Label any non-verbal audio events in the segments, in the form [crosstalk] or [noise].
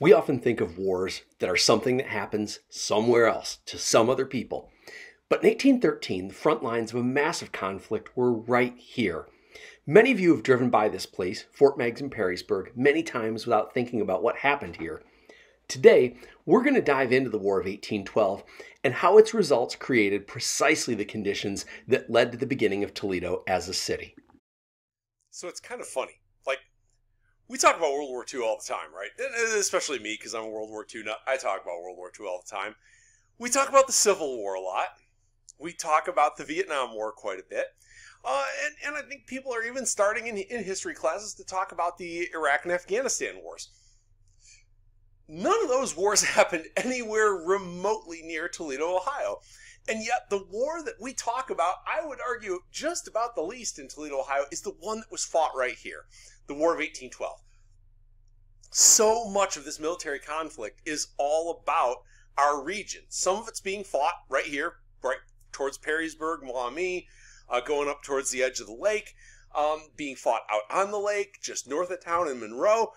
We often think of wars that are something that happens somewhere else to some other people. But in 1813, the front lines of a massive conflict were right here. Many of you have driven by this place, Fort Meigs in Perrysburg, many times without thinking about what happened here. Today, we're going to dive into the War of 1812 and how its results created precisely the conditions that led to the beginning of Toledo as a city. So it's kind of funny. We talk about World War II all the time, right? Especially me, because I'm a World War II nut. I talk about World War II all the time. We talk about the Civil War a lot. We talk about the Vietnam War quite a bit. Uh, and, and I think people are even starting in, in history classes to talk about the Iraq and Afghanistan wars. None of those wars [laughs] happened anywhere remotely near Toledo, Ohio. And yet, the war that we talk about, I would argue just about the least in Toledo, Ohio, is the one that was fought right here the War of 1812. So much of this military conflict is all about our region. Some of it's being fought right here, right towards Perrysburg, Maumee, uh, going up towards the edge of the lake, um, being fought out on the lake, just north of town in Monroe.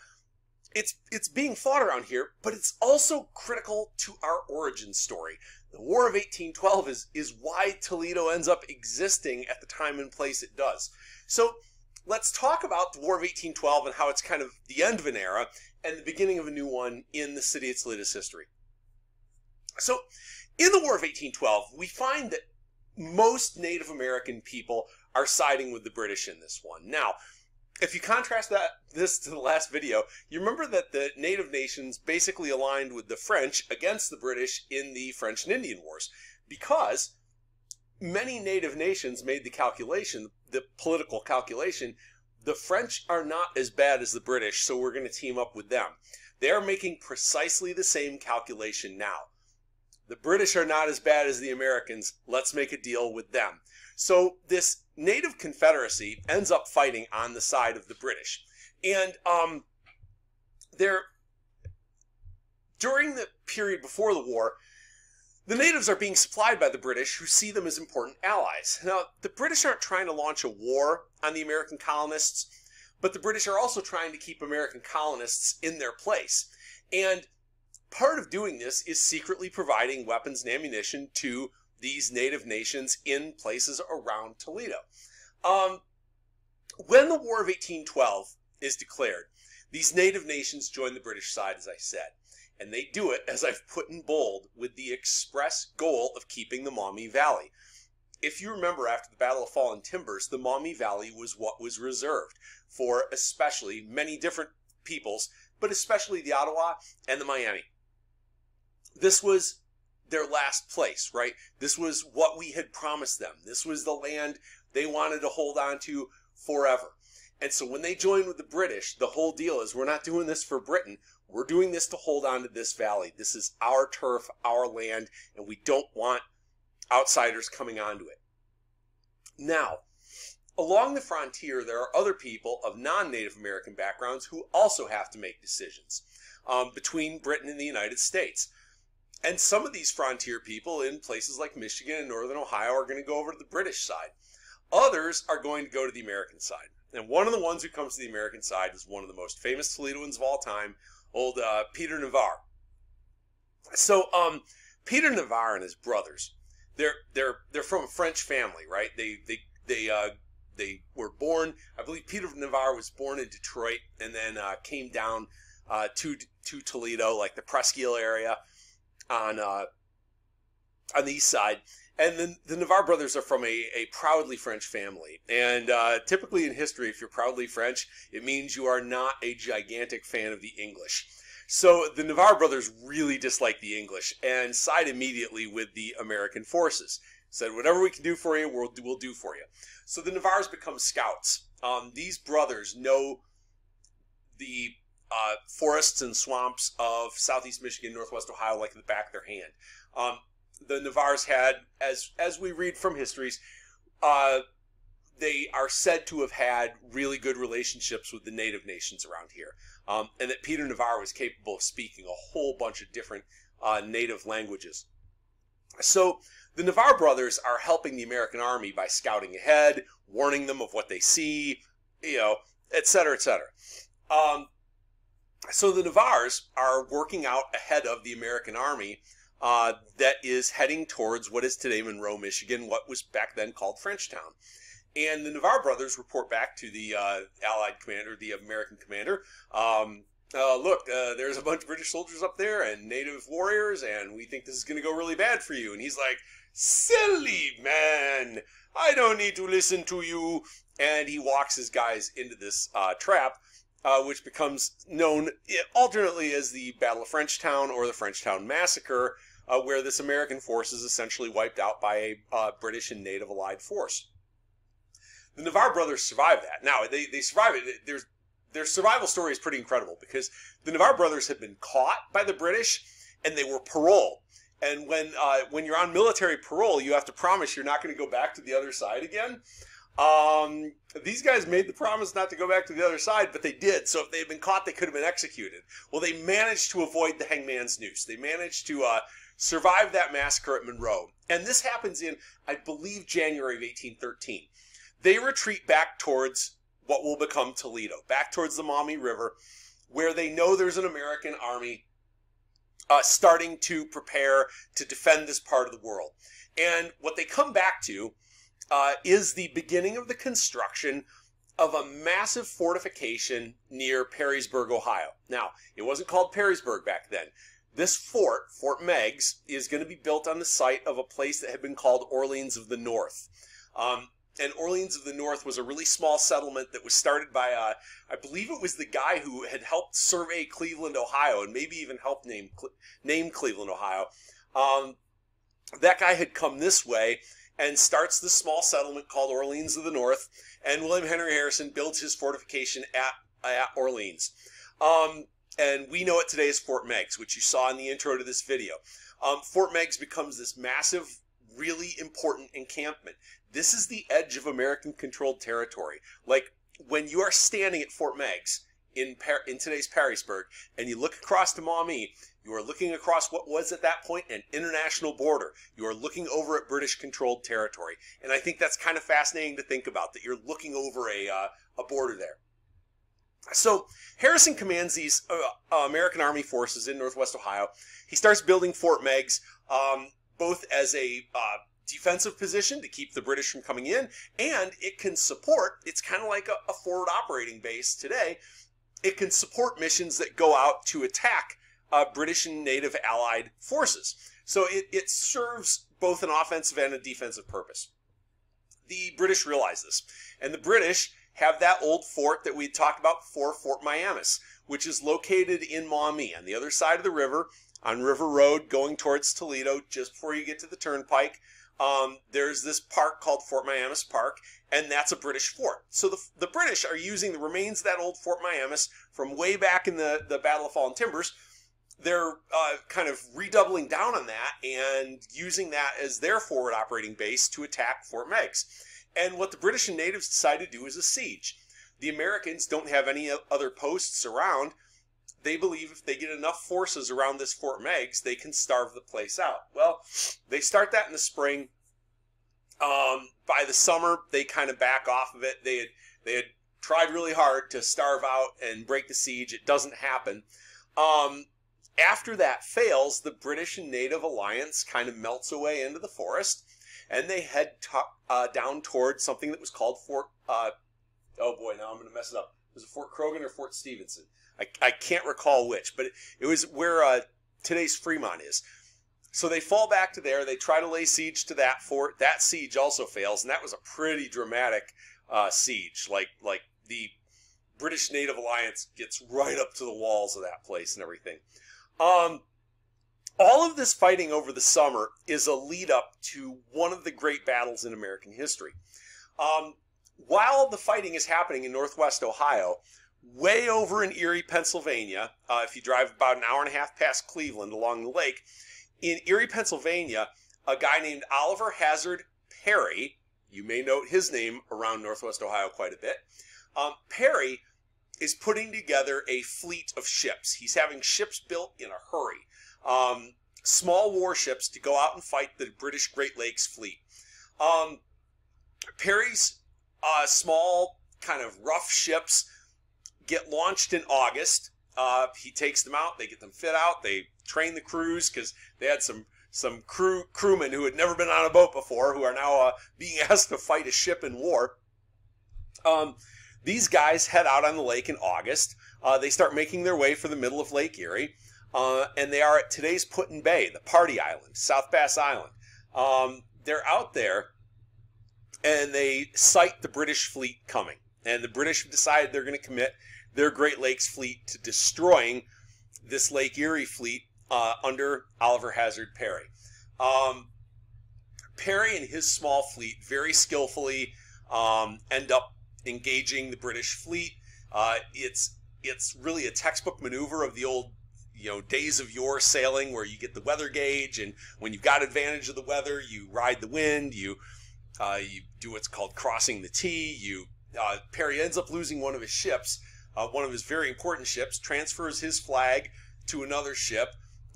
It's it's being fought around here, but it's also critical to our origin story. The War of 1812 is is why Toledo ends up existing at the time and place it does. So let's talk about the War of 1812 and how it's kind of the end of an era and the beginning of a new one in the city Toledo's history. So, in the War of 1812, we find that most Native American people are siding with the British in this one. Now, if you contrast that this to the last video, you remember that the native nations basically aligned with the French against the British in the French and Indian Wars because many native nations made the calculation, the political calculation, the French are not as bad as the British, so we're going to team up with them. They are making precisely the same calculation now. The British are not as bad as the Americans. Let's make a deal with them. So this native confederacy ends up fighting on the side of the British. And um, they're during the period before the war, the natives are being supplied by the British, who see them as important allies. Now, the British aren't trying to launch a war on the American colonists, but the British are also trying to keep American colonists in their place. And part of doing this is secretly providing weapons and ammunition to these native nations in places around Toledo. Um, when the War of 1812 is declared, these native nations join the British side, as I said. And they do it, [laughs] as I've put in bold, with the express goal of keeping the Maumee Valley. If you remember, after the Battle of Fallen Timbers, the Maumee Valley was what was reserved for especially many different peoples, but especially the Ottawa and the Miami. This was their last place, right? This was what we had promised them. This was the land they wanted to hold on to forever. And so when they join with the British, the whole deal is we're not doing this for Britain. We're doing this to hold on to this valley. This is our turf, our land, and we don't want outsiders coming onto it. Now, along the frontier, there are other people of non Native American backgrounds who also have to make decisions um, between Britain and the United States. And some of these frontier people in places like Michigan and Northern Ohio are going to go over to the British side. Others are going to go to the American side. And one of the ones who comes to the American side is one of the most famous Toledoans of all time, old uh, Peter Navarre. So, um, Peter Navarre and his brothers, they're they're they're from a French family, right? They they they uh, they were born. I believe Peter Navarre was born in Detroit and then uh, came down uh, to to Toledo, like the Presqu'Isle area on uh, on the east side. And then the Navarre brothers are from a, a proudly French family. And uh, typically in history, if you're proudly French, it means you are not a gigantic fan of the English. So the Navarre brothers really dislike the English and side immediately with the American forces. Said, whatever we can do for you, we'll, we'll do for you. So the Navarres become scouts. Um, these brothers know the uh, forests and swamps of southeast Michigan, northwest Ohio, like the back of their hand. Um, the Navarres had, as as we read from histories, uh, they are said to have had really good relationships with the native nations around here, um, and that Peter Navarre was capable of speaking a whole bunch of different uh, native languages. So the Navarre brothers are helping the American army by scouting ahead, warning them of what they see, you know, et cetera, et cetera. Um, So the Navarres are working out ahead of the American army uh, that is heading towards what is today Monroe, Michigan, what was back then called Frenchtown. And the Navarre brothers report back to the uh, Allied commander, the American commander. Um, uh, look, uh, there's a bunch of British soldiers up there and native warriors, and we think this is going to go really bad for you. And he's like, Silly man, I don't need to listen to you. And he walks his guys into this uh, trap, uh, which becomes known alternately as the Battle of Frenchtown or the Frenchtown Massacre, uh, where this American force is essentially wiped out by a uh, British and native allied force. The Navarre brothers survive that. Now, they, they survive it. There's, their survival story is pretty incredible because the Navarre brothers had been caught by the British and they were paroled. And when uh, when you're on military parole, you have to promise you're not going to go back to the other side again. Um, these guys made the promise not to go back to the other side, but they did. So if they had been caught, they could have been executed. Well, they managed to avoid the hangman's noose. They managed to uh, survive that massacre at Monroe. And this happens in, I believe, January of 1813. They retreat back towards what will become Toledo, back towards the Maumee River, where they know there's an American army uh, starting to prepare to defend this part of the world. And what they come back to uh, is the beginning of the construction of a massive fortification near Perrysburg, Ohio. Now, it wasn't called Perrysburg back then. This fort, Fort Meigs, is going to be built on the site of a place that had been called Orleans of the North. Um, and Orleans of the North was a really small settlement that was started by, uh, I believe it was the guy who had helped survey Cleveland, Ohio, and maybe even helped name name Cleveland, Ohio. Um, that guy had come this way and starts this small settlement called Orleans of the North, and William Henry Harrison builds his fortification at at Orleans. Um, and we know it today as Fort Meigs, which you saw in the intro to this video. Um, Fort Meigs becomes this massive, really important encampment. This is the edge of American controlled territory. Like when you are standing at Fort Meigs in Par- in today's Perrysburg and you look across to Maumee, you are looking across what was at that point an international border. You are looking over at British controlled territory. And I think that's kind of fascinating to think about that you're looking over a uh, a border there. So Harrison commands these uh, uh, American Army forces in Northwest Ohio. He starts building Fort Meigs, um, both as a uh, defensive position to keep the British from coming in, and it can support, it's kind of like a, a forward operating base today. It can support missions that go out to attack uh, British and native allied forces. So it, it serves both an offensive and a defensive purpose. The British realize this, and the British have that old fort that we talked about before, Fort Miamis, which is located in Maumee on the other side of the river on River Road going towards Toledo just before you get to the turnpike um, there's this park called Fort Miamis Park, and that's a British fort. So the, the British are using the remains of that old Fort Miamis from way back in the, the Battle of Fallen Timbers. They're uh, kind of redoubling down on that and using that as their forward operating base to attack Fort Meigs. And what the British and natives decide to do is a siege. The Americans don't have any other posts around, they believe if they get enough forces around this Fort Meigs, they can starve the place out. Well, they start that in the spring. Um, by the summer, they kind of back off of it. They had they had tried really hard to starve out and break the siege. It doesn't happen. Um, after that fails, the British and Native alliance kind of melts away into the forest, and they head uh, down towards something that was called Fort. Uh, oh boy, now I'm going to mess it up. Was it Fort Croghan or Fort Stephenson? I, I can't recall which, but it, it was where uh, today's Fremont is. So they fall back to there. They try to lay siege to that fort. That siege also fails, and that was a pretty dramatic uh, siege. Like like the British Native Alliance gets right up to the walls of that place and everything. Um, all of this fighting over the summer is a lead up to one of the great battles in American history. Um, while the fighting is happening in Northwest Ohio, way over in Erie, Pennsylvania. Uh, if you drive about an hour and a half past Cleveland along the lake, in Erie, Pennsylvania, a guy named Oliver Hazard Perry, you may note his name around Northwest Ohio quite a bit. Um, Perry is putting together a fleet of ships. He's having ships built in a hurry, um, small warships to go out and fight the British Great Lakes fleet. Um, Perry's uh, small, kind of rough ships get launched in August. Uh, he takes them out. They get them fit out. They train the crews because they had some some crew crewmen who had never been on a boat before who are now uh, being [laughs] asked to fight a ship in war. Um, these guys head out on the lake in August. Uh, they start making their way for the middle of Lake Erie, uh, and they are at today's Put-in Bay, the party island, South Bass Island. Um, they're out there, and they sight the British fleet coming. And the British have decided they're going to commit their Great Lakes fleet to destroying this Lake Erie fleet uh, under Oliver Hazard Perry. Um, Perry and his small fleet very skillfully um, end up engaging the British fleet. Uh, it's it's really a textbook maneuver of the old you know days of your sailing where you get the weather gauge and when you've got advantage of the weather you ride the wind you uh, you do what's called crossing the T you uh, Perry ends up losing one of his ships uh, one of his very important ships transfers his flag to another ship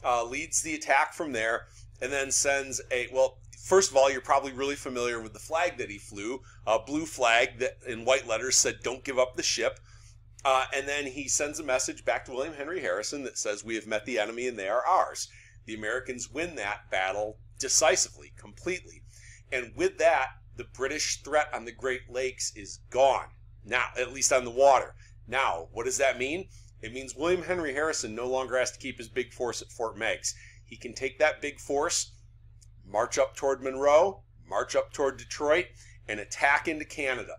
uh, leads the attack from there and then sends a well first of all you're probably really familiar with the flag that he flew a blue flag that in white letters said don't give up the ship uh, and then he sends a message back to William Henry Harrison that says, We have met the enemy and they are ours. The Americans win that battle decisively, completely. And with that, the British threat on the Great Lakes is gone. Now, at least on the water. Now, what does that mean? It means William Henry Harrison no longer has to keep his big force at Fort Meigs. He can take that big force, march up toward Monroe, march up toward Detroit, and attack into Canada.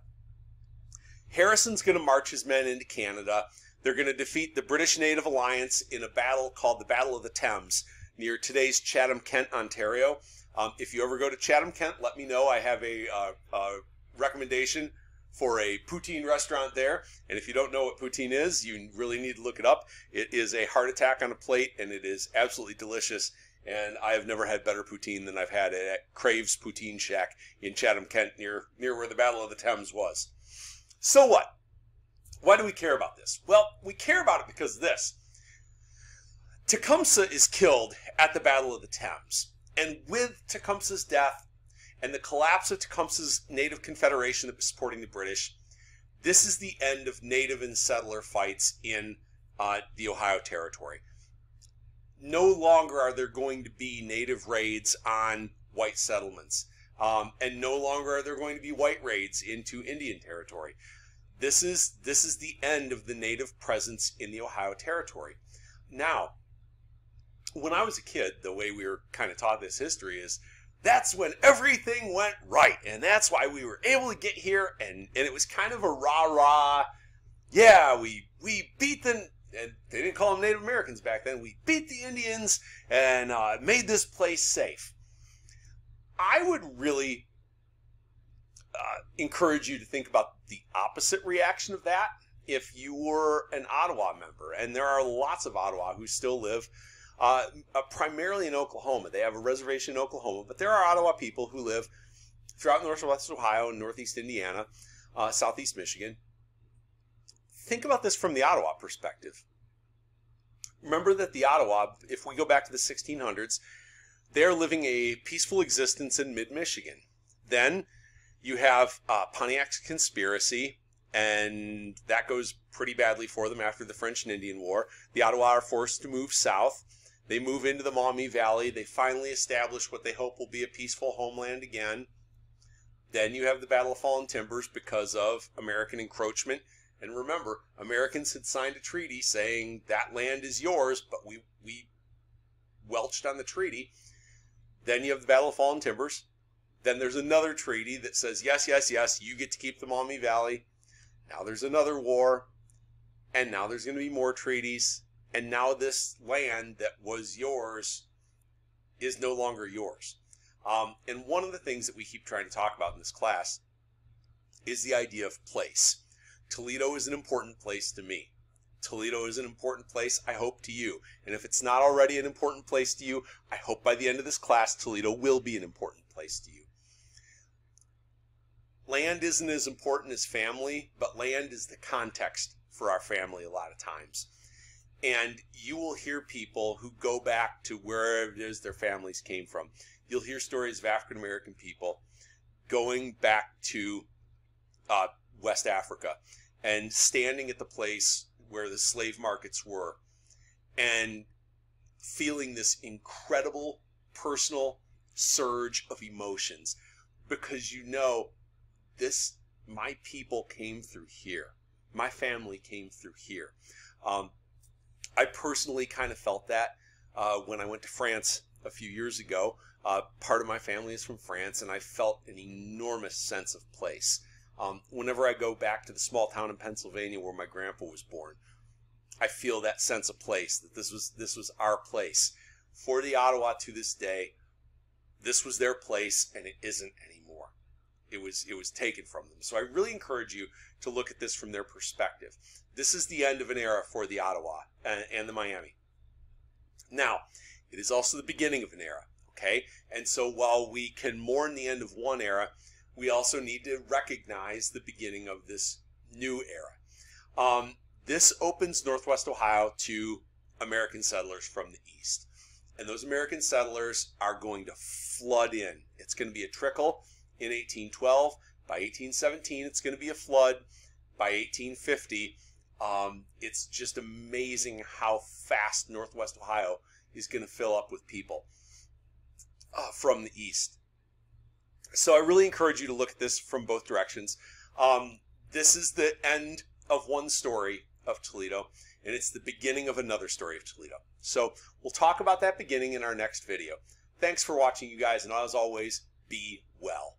Harrison's going to march his men into Canada. They're going to defeat the British Native Alliance in a battle called the Battle of the Thames near today's Chatham, Kent, Ontario. Um, if you ever go to Chatham, Kent, let me know. I have a, uh, a recommendation for a poutine restaurant there. And if you don't know what poutine is, you really need to look it up. It is a heart attack on a plate, and it is absolutely delicious. And I have never had better poutine than I've had at Crave's Poutine Shack in Chatham, Kent, near near where the Battle of the Thames was. So what? Why do we care about this? Well, we care about it because of this. Tecumseh is killed at the Battle of the Thames. And with Tecumseh's death and the collapse of Tecumseh's Native Confederation that was supporting the British, this is the end of Native and settler fights in uh, the Ohio Territory. No longer are there going to be Native raids on white settlements. Um, and no longer are there going to be white raids into Indian territory. This is this is the end of the native presence in the Ohio Territory. Now, when I was a kid, the way we were kind of taught this history is that's when everything went right, and that's why we were able to get here, and and it was kind of a rah rah. Yeah, we we beat the and they didn't call them Native Americans back then. We beat the Indians and uh, made this place safe. I would really uh, encourage you to think about the opposite reaction of that if you were an Ottawa member. And there are lots of Ottawa who still live uh, uh, primarily in Oklahoma. They have a reservation in Oklahoma, but there are Ottawa people who live throughout northwest Ohio and northeast Indiana, uh, southeast Michigan. Think about this from the Ottawa perspective. Remember that the Ottawa, if we go back to the 1600s, they're living a peaceful existence in mid Michigan. Then you have uh, Pontiac's conspiracy, and that goes pretty badly for them after the French and Indian War. The Ottawa are forced to move south. They move into the Maumee Valley. They finally establish what they hope will be a peaceful homeland again. Then you have the Battle of Fallen Timbers because of American encroachment. And remember, Americans had signed a treaty saying that land is yours, but we, we welched on the treaty. Then you have the Battle of Fallen Timbers. Then there's another treaty that says, yes, yes, yes, you get to keep the Maumee Valley. Now there's another war. And now there's going to be more treaties. And now this land that was yours is no longer yours. Um, and one of the things that we keep trying to talk about in this class is the idea of place. Toledo is an important place to me. Toledo is an important place, I hope, to you. And if it's not already an important place to you, I hope by the end of this class, Toledo will be an important place to you. Land isn't as important as family, but land is the context for our family a lot of times. And you will hear people who go back to wherever it is their families came from. You'll hear stories of African American people going back to uh, West Africa and standing at the place where the slave markets were, and feeling this incredible personal surge of emotions. Because you know this my people came through here. My family came through here. Um, i personally kind of felt that uh, when i went to france a few years ago. Uh, part of my family is from france and i felt an enormous sense of place um, whenever i go back to the small town in pennsylvania where my grandpa was born i feel that sense of place that this was this was our place for the ottawa to this day this was their place and it isn't anymore. It was it was taken from them. So I really encourage you to look at this from their perspective. This is the end of an era for the Ottawa and, and the Miami. Now, it is also the beginning of an era. Okay, and so while we can mourn the end of one era, we also need to recognize the beginning of this new era. Um, this opens Northwest Ohio to American settlers from the east and those American settlers are going to flood in. It's going to be a trickle in 1812. By 1817, it's going to be a flood. By 1850, um, it's just amazing how fast Northwest Ohio is going to fill up with people uh, from the east. So I really encourage you to look at this from both directions. Um, this is the end of one story of Toledo, and it's the beginning of another story of Toledo. So we'll talk about that beginning in our next video. Thanks for watching, you guys, and as always, be well.